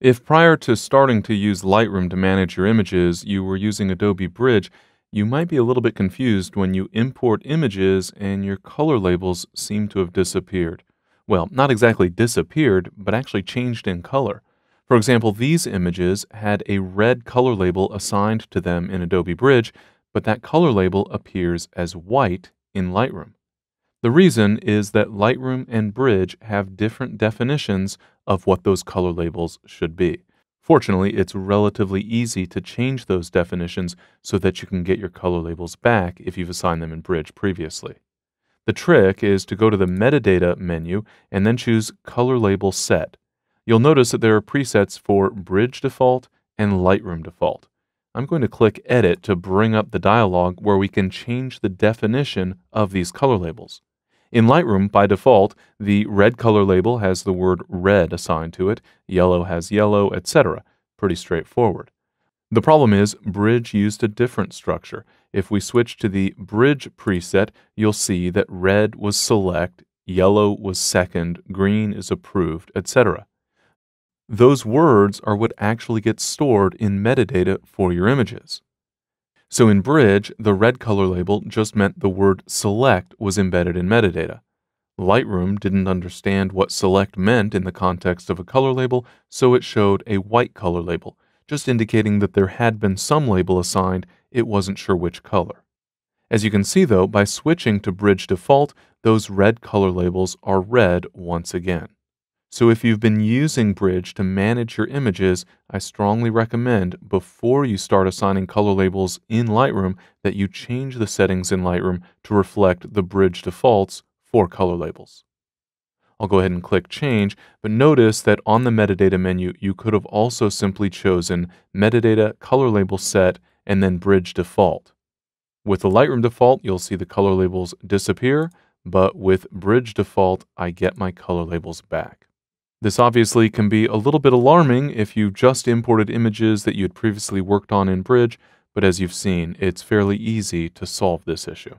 If prior to starting to use Lightroom to manage your images, you were using Adobe Bridge, you might be a little bit confused when you import images and your color labels seem to have disappeared. Well, not exactly disappeared, but actually changed in color. For example, these images had a red color label assigned to them in Adobe Bridge, but that color label appears as white in Lightroom. The reason is that Lightroom and Bridge have different definitions of what those color labels should be. Fortunately, it's relatively easy to change those definitions so that you can get your color labels back if you've assigned them in Bridge previously. The trick is to go to the Metadata menu and then choose Color Label Set. You'll notice that there are presets for Bridge Default and Lightroom Default. I'm going to click Edit to bring up the dialog where we can change the definition of these color labels. In Lightroom, by default, the red color label has the word red assigned to it, yellow has yellow, etc. Pretty straightforward. The problem is, Bridge used a different structure. If we switch to the Bridge preset, you'll see that red was select, yellow was second, green is approved, etc. Those words are what actually get stored in metadata for your images. So in Bridge, the red color label just meant the word select was embedded in metadata. Lightroom didn't understand what select meant in the context of a color label, so it showed a white color label, just indicating that there had been some label assigned, it wasn't sure which color. As you can see though, by switching to Bridge Default, those red color labels are red once again. So if you've been using Bridge to manage your images, I strongly recommend before you start assigning color labels in Lightroom that you change the settings in Lightroom to reflect the Bridge defaults for color labels. I'll go ahead and click Change, but notice that on the Metadata menu, you could have also simply chosen Metadata Color Label Set and then Bridge Default. With the Lightroom default, you'll see the color labels disappear, but with Bridge Default, I get my color labels back. This obviously can be a little bit alarming if you just imported images that you had previously worked on in Bridge, but as you've seen, it's fairly easy to solve this issue.